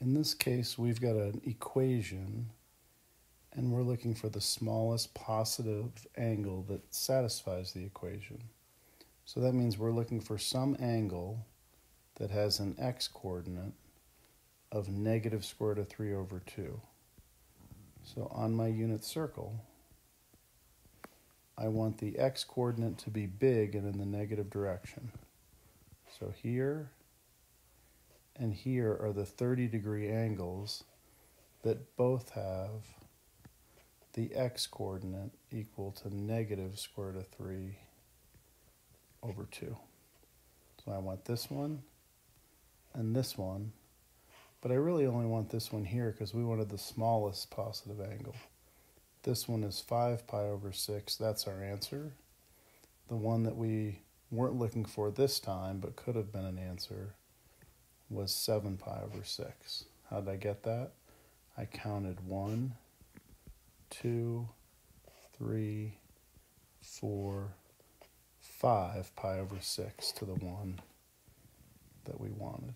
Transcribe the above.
In this case, we've got an equation and we're looking for the smallest positive angle that satisfies the equation. So that means we're looking for some angle that has an x coordinate of negative square root of 3 over 2. So on my unit circle, I want the x coordinate to be big and in the negative direction. So here and here are the 30 degree angles that both have the x coordinate equal to negative square root of 3 over 2. So I want this one and this one, but I really only want this one here because we wanted the smallest positive angle. This one is 5 pi over 6. That's our answer. The one that we weren't looking for this time but could have been an answer was 7 pi over 6. How did I get that? I counted 1, 2, 3, 4, 5 pi over 6 to the 1 that we wanted.